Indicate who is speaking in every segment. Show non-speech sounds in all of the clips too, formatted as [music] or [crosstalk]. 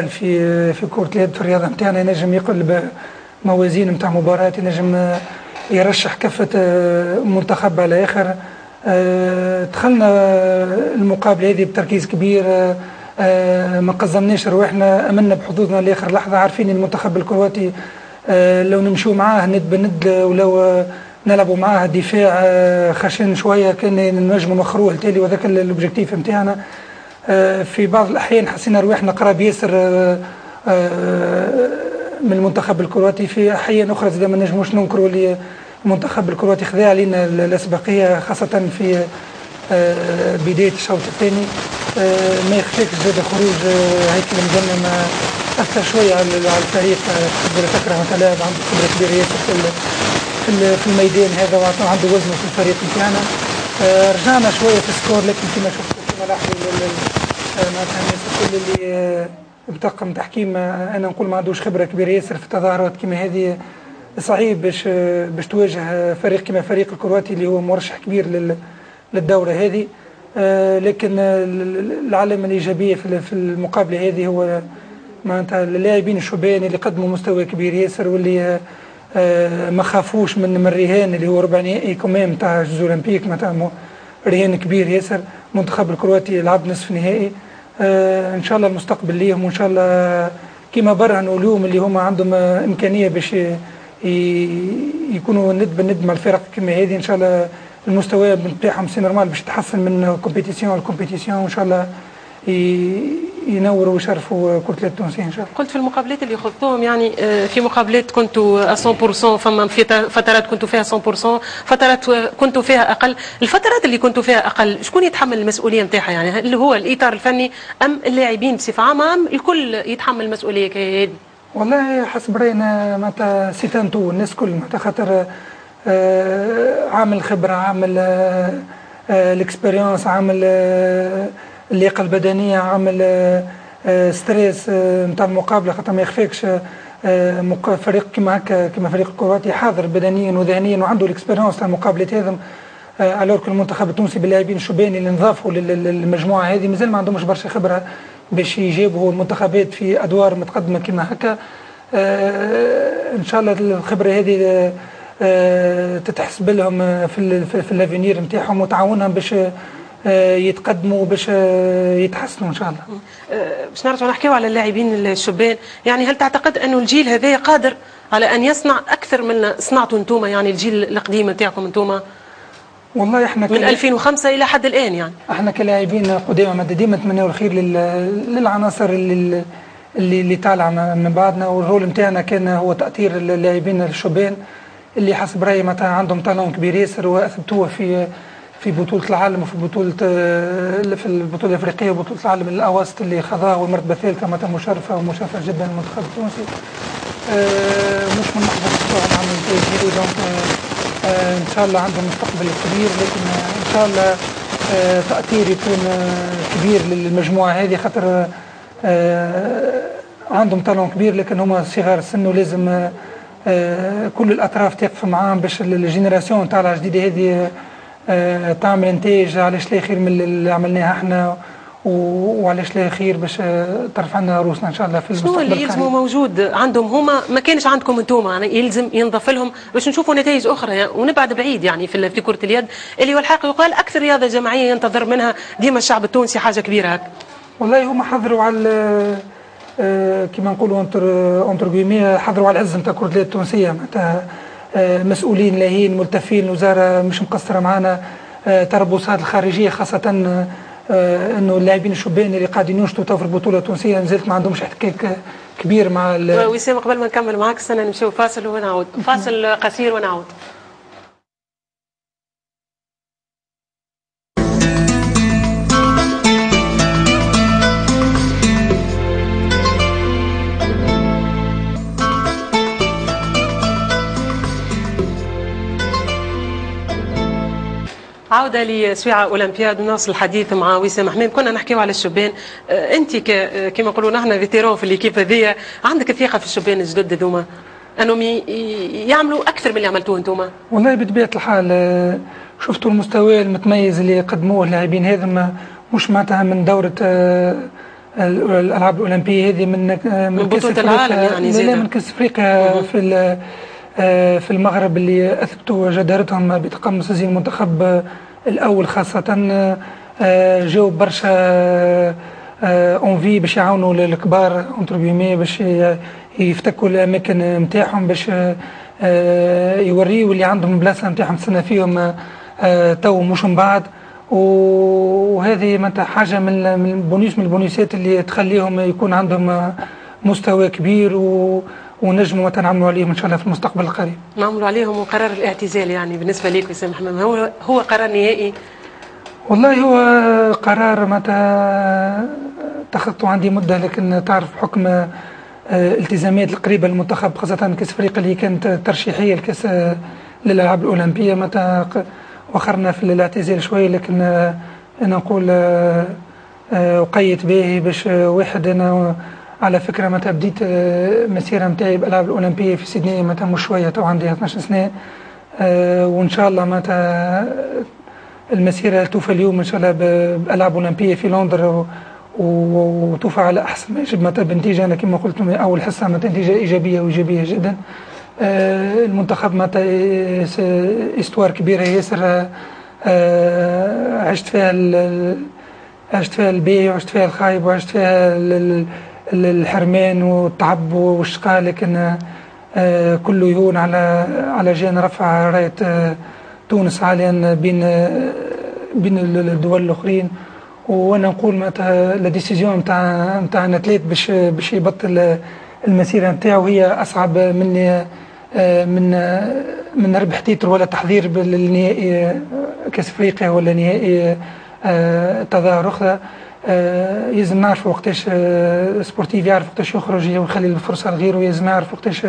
Speaker 1: في في كرة اليد في الرياضة نتاعنا ينجم يقلب موازين نتاع مباراة ينجم يرشح كافة منتخب على آخر. دخلنا المقابلة هذه بتركيز كبير ما قزمناش رواحنا امنا بحظوظنا لآخر لحظة عارفين المنتخب الكرواتي لو نمشوا معاه ند بند ولو نلعبوا معاه دفاع خشن شوية كان نجموا نخروه تالي وذاك الاوبجيكتيف نتاعنا في بعض الأحيان حسينا رواحنا قراب ياسر من المنتخب الكرواتي. في أحيان أخرى زي ما نجموش ننكروا اللي المنتخب الكرواتي خذا علينا الأسبقية خاصة في بداية الشوط الثاني. ما يخفيكش زاد خروج هيكل مجنم أثر شوية على الفريق. تقدر تكره مثلا عنده خبرة كبيرة ياسر في الميدان هذا وعنده وزنه في الفريق نتاعنا رجعنا شوية في السكور لكن كما شفتوا كما لاحظوا الناس الكل اللي بطاقم تحكيم أنا نقول ما عندوش خبرة كبيرة ياسر في التظاهرات كما هذه صعيب باش باش فريق كما فريق الكرواتي اللي هو مرشح كبير للدوره هذه. لكن العلامة الإيجابية في المقابلة هذه هو معناتها اللاعبين الشبان اللي قدموا مستوى كبير ياسر واللي ما خافوش من الرهان اللي هو ربع نهائي quand même تاع jeux olympiques معناتها رهان كبير ياسر المنتخب الكرواتي لعب نصف نهائي. إن شاء الله المستقبل ليهم وإن شاء الله كما برهنوا اليوم اللي هما عندهم إمكانية باش يكونوا ند بند مع الفرق كما هذه. إن شاء الله المستوى نتاعهم c'est normal باش تحسن من compétition ل compétition وإن شاء الله ينوروا ويشرفوا كرة اليد التونسية إن شاء الله.
Speaker 2: قلت في المقابلات اللي خذتوهم يعني في مقابلات كنتوا 100% فما في فترات كنتوا فيها 100% فترات كنتوا فيها أقل، الفترات اللي كنتوا فيها أقل شكون يتحمل المسؤولية نتاعها يعني اللي هو الإطار الفني أم اللاعبين بصفة عامة أم الكل يتحمل المسؤولية كهذه؟
Speaker 1: والله حسب رأينا معناتها c'est un tout الناس كل معناتها خاطر آه عامل خبرة عامل آه ال expérience عامل آه اللياقة البدنية عامل stress نتاع المقابلة خاطر ما يخفيكش فريق كما هكا كما فريق الكرواتي حاضر بدنيا وذهنيا وعنده ال expérience تاع المقابلات هذم alors المنتخب التونسي باللاعبين الشبان اللي نضافوا للمجموعة هذه مازال ما عندهمش برشا خبرة باش يجيبوا المنتخبات في أدوار متقدمة كما هكا. إن شاء الله الخبرة هذه تتحسب لهم في في ال avenir نتاعهم وتعاونهم باش يتقدموا باش يتحسنوا إن شاء الله.
Speaker 2: باش نرجعوا نحكيو على اللاعبين الشبان، يعني هل تعتقد انه الجيل هذا قادر على أن يصنع أكثر من صنعته أنتم يعني الجيل القديم نتاعكم أنتم؟
Speaker 1: والله إحنا
Speaker 2: من 2005 إلى حد الآن يعني.
Speaker 1: إحنا كلاعبين قدامى ديما نتمنوا الخير للعناصر اللي اللي, اللي طالعة من بعدنا والرول نتاعنا كان هو تاثير اللاعبين الشبان اللي حسب رأيي معناتها عندهم طالون كبير ياسر وأثبتوه في في بطولة العالم وفي بطولة في البطولة الأفريقية وبطولة العالم الأواسط اللي خذاها والمرتبة الثالثة معناتها مشرفة ومشرفة جدا للمنتخب التونسي. مش من لحظة بتوعهم عملوا نتائج donc إن شاء الله عندهم مستقبل كبير لكن إن شاء الله تأثير يكون كبير للمجموعة هذه خاطر عندهم talent كبير لكن هما صغار السن ولازم كل الأطراف تقف معاهم باش ال génération تاع الجديدة هذه آه تعمل انتاج علاش لا خير من اللي عملناه إحنا وعلاش لا خير باش ترفع لنا روسنا إن شاء الله في المستقبل
Speaker 2: شنو اللي يلزموا موجود عندهم هما؟ ما كانش عندكم أنتم يعني يلزم ينضاف لهم باش نشوفوا نتائج أخرى يعني ونبعد بعيد يعني في في كرة اليد. اللي هو الحق يقال أكثر رياضة جماعية ينتظر منها ديما الشعب التونسي حاجة كبيرة هكا.
Speaker 1: والله هما حضروا على آه كما نقولوا انتر انتر حضروا على العز نتاع كرة اليد التونسية. معناتها مسؤولين لاهين ملتفين الوزاره مش مقصرة معنا تربصات الخارجية خاصة إنه اللاعبين الشبان اللي قاعدين ينشطوا في البطولة التونسية نزلت ما عندهمش احتكاك كبير مع
Speaker 2: وسام قبل ما نكمل معك استنى نمشيو فاصل ونعود. [laughs] فاصل قصير ونعود. عودة لسويعة أولمبياد ونواصل الحديث مع وسام حمام كنا نحكيو على الشبان أنت كما يقولوا نحن فيتيرون في الكيب هذيا عندك ثقة في الشبان الجدد هذوما؟ أنهم يعملوا أكثر من اللي عملتوه أنتم
Speaker 1: والله بطبيعة الحال شفتوا المستوى المتميز اللي قدموه اللاعبين هذم مش معناتها من دورة الألعاب الأولمبية هذه من
Speaker 2: من بطولة العالم يعني
Speaker 1: لا من كأس أفريقيا في في المغرب اللي أثبتوا جدارتهم بتقمص هذه المنتخب الأول خاصة جاوا برشا envie باش يعاونوا الكبار en outre باش يفتكوا الأماكن نتاعهم باش يوريوا اللي عندهم بلاصة نتاعهم تستنى فيهم تو مش من بعد. وهذه معناتها حاجة من البونيس من البونيسات اللي تخليهم يكون عندهم مستوى كبير. و ونجموا نعملوا عليهم إن شاء الله في المستقبل القريب.
Speaker 2: نعملوا عليهم وقرار الاعتزال يعني بالنسبة لك وسام حمام هو هو قرار نهائي؟
Speaker 1: والله هو قرار متى اتخذته عندي مدة لكن تعرف بحكم آه، التزامات القريبة للمنتخب خاصة كأس افريقيا اللي كانت ترشيحية لكأس للألعاب الأولمبية متى وخرنا في الاعتزال شوية لكن آه، أنا نقول وقيت آه، به باش واحد أنا على فكرة متى بديت المسيره نتاعي بالالعاب الأولمبية في سيدني متى مش شوية تو عندي 12 سنة وإن شاء الله متى المسيرة توفى اليوم إن شاء الله بالالعاب الاولمبيه في لندن وتوفى على أحسن ما يجب متى بنتيجة أنا كما قلت من أول حصة متى نتيجة إيجابية وإيجابية جدا. آه، المنتخب متى استوار كبيره ياسر آه، عشت فيها عشت فيها الباهي وعشت فيها الخايب وعشت فيها الحرمان والتعب والشقاء لكن آه، كله يهون على على جال رفع راية تونس حاليا بين بين الدول الأخرين. وأنا نقول معناتها la décision نتاع نتاع ثلاث باش باش يبطل المسيرة نتاعو. هي أصعب من من من ربح titre ولا تحضير بالنهائي كأس أفريقيا ولا نهائي تظاهر أخرى. يلزم نعرف وقتاش sportif يعرف وقتاش يخرج ويخلي الفرصة لغيره يلزم يعرف وقتاش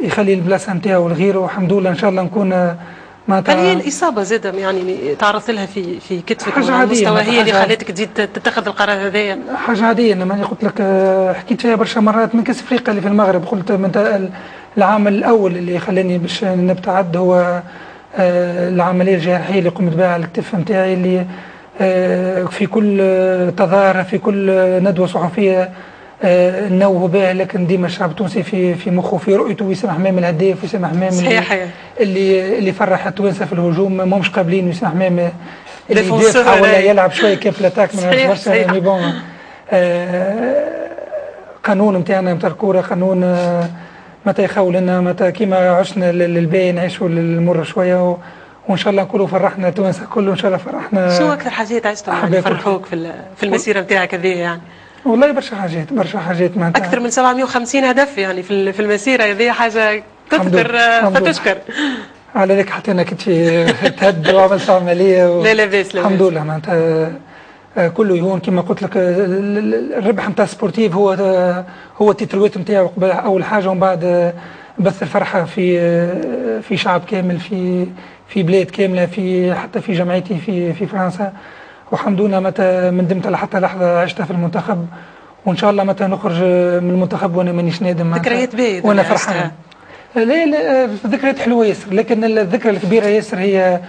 Speaker 1: يخلي البلاصة نتاعو لغيره. والحمد لله إن شاء الله نكون
Speaker 2: هل هي الإصابة زادة؟ يعني تعرضت لها في في كتفك حاجة عادية المستوى هي اللي خلتك تزيد تتخذ القرار هذايا
Speaker 1: حاجة عادية. أنا قلت لك آه، حكيت فيها برشا مرات من كاس أفريقيا اللي في المغرب. قلت من العامل الأول اللي خلاني باش نبتعد هو آه، العملية الجراحية اللي قمت بها على الكتف نتاعي اللي آه، في كل تظاهرة في كل ندوة صحفية آه، نوه به لكن ديما الشعب التونسي في في مخه في رؤيته وسام حمام الهداف وسام حمام
Speaker 2: صحيح.
Speaker 1: اللي اللي فرح التوانسة في الهجوم. ما همش قابلين وسام حمام اللي يدافع ولا يلعب شوية كيف لاتاك من برشا مي بون آه، قانون نتاعنا نتاع الكورة قانون آه، متى يخول لنا متى كيما عشنا للباقي نعيشوا المر شوية وإن شاء الله نكونوا فرحنا التوانسه كله إن شاء الله فرحنا.
Speaker 2: شو أكثر حاجات عشتوا يعني فرحوك في في المسيرة نتاعك هذه يعني؟
Speaker 1: والله برشا حاجات برشا حاجات
Speaker 2: معناتها. أكثر من 750 هدف يعني في في المسيرة هذه حاجة تذكر فتشكر
Speaker 1: على ذلك حتى أنا كنت في تهد وعملت عمليه
Speaker 2: و... لا لا بس
Speaker 1: لا الحمد لله معناتها. كله يهون كما قلت لك الربح نتاع sportif هو هو ال titres وات نتاعو أول حاجة ومن بعد بث الفرحة في في شعب كامل في في بلاد كاملة في حتى في جمعيتي في في فرنسا. والحمد لله متى من دمت لحتى لحظة عشتها في المنتخب. وإن شاء الله متى نخرج من المنتخب وأنا مانيش نادم
Speaker 2: ذكريات باهيه
Speaker 1: وأنا فرحان. لا لا ذكريات حلوة ياسر لكن الذكرى الكبيرة ياسر هي آه،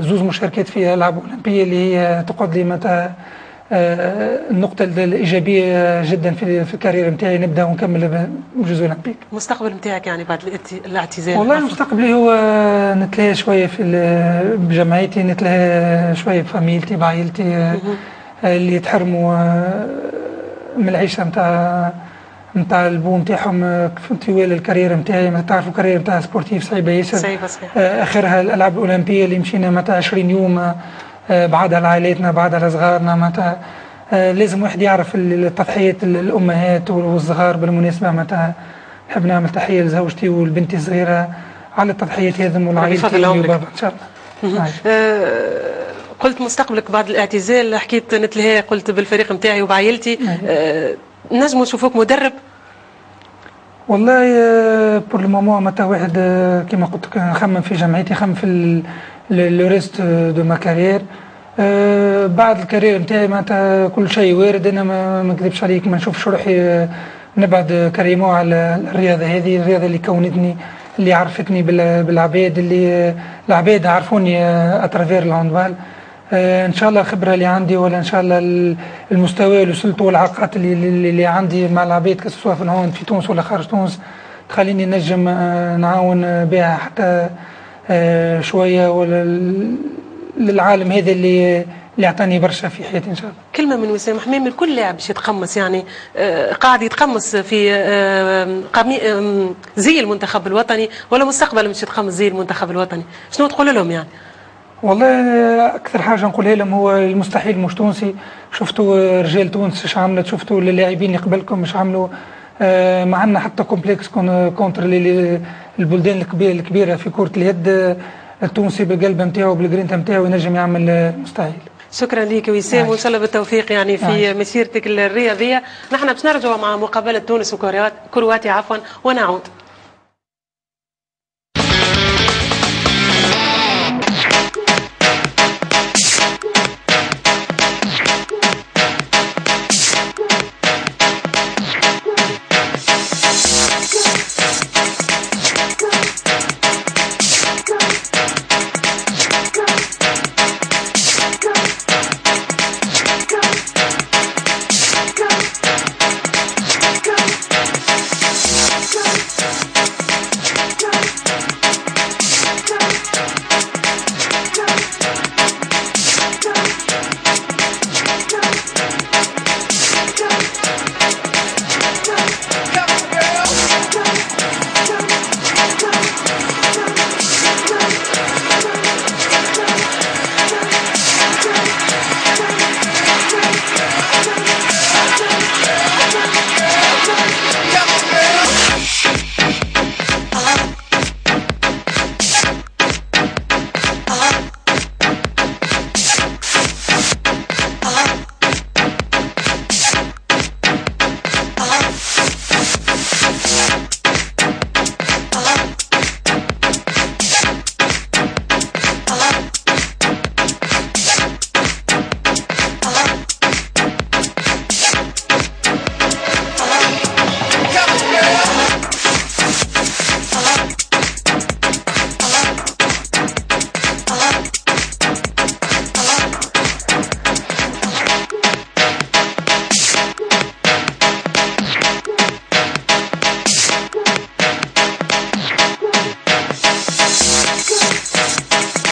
Speaker 1: زوز مشاركات في العاب اولمبيه اللي هي تقعد لي متى آه، النقطة الإيجابية جدا في في ال carrière نتاعي نبدأ ونكمل بجوز olympiques.
Speaker 2: المستقبل نتاعك يعني بعد الاعتزال؟
Speaker 1: والله مستقبلي هو نتلاهى شوية في بجمعيتي نتلاهى شوية ب famille تي بعائلتي آه، اللي يتحرموا آه، من العيشة نتاع نتاع البو نتاعهم في طوال ال carrière نتاعي ما تعرفوا ال carrière نتاع sportif صعيبة ياسر
Speaker 2: صعيبة صحيح
Speaker 1: آخرها الألعاب الأولمبية اللي مشينا متى 20 يوم آه، بعدها لعائلاتنا بعدها لصغارنا معناتها آه، لازم واحد يعرف التضحيات الأمهات والصغار بالمناسبة معناتها نحب نعمل تحية لزوجتي والبنت الصغيرة على التضحيات هذم
Speaker 2: والعائلتي وبابا إن شاء الله. آه قلت مستقبلك بعد الاعتزال حكيت نتلهي قلت بالفريق نتاعي وبعائلتي. آه نجموا نشوفوك مدرب؟
Speaker 1: والله pour le moment متى واحد كما قلت لك نخمم في جمعيتي نخمم في le reste de ma carrière بعد ال carrière نتاعي معناتها كل شيء وارد أنا ما نكذبش عليك ما نشوفش روحي نبعد carrément على الرياضة هذه الرياضة اللي كونتني اللي عرفتني بالعباد اللي العباد عرفوني à travers ال handball آه، إن شاء الله الخبره اللي عندي ولا إن شاء الله المستوى اللي وصلت والعلاقات اللي, اللي عندي مع العباد سواء في الهون في تونس ولا خارج تونس تخليني نجم آه، نعاون بها حتى آه، شوية ولا للعالم هذا اللي اللي أعطاني برشا في حياتي إن شاء الله.
Speaker 2: كلمة من وسام حمام الكل لاعب باش يتقمص يعني قاعد يتقمص في زي المنتخب الوطني ولا مستقبلا باش يتقمص زي المنتخب الوطني، شنو تقول لهم يعني؟
Speaker 1: والله أكثر حاجة نقولها لهم هو المستحيل مش تونسي. شفتوا رجال تونس إيش عملت شفتوا اللاعبين اللي قبلكم إيش عملوا. آه، ما عندنا حتى complexe contre البلدان الكبيرة في كرة اليد التونسي بالقلب نتاعو بالجرينتا نتاعو ينجم يعمل المستحيل
Speaker 2: شكرا لك وسام وان شاء الله بالتوفيق يعني في مسيرتك الرياضية. نحن باش نرجعوا مع مقابلة تونس وكرواتيا عفوا ونعود.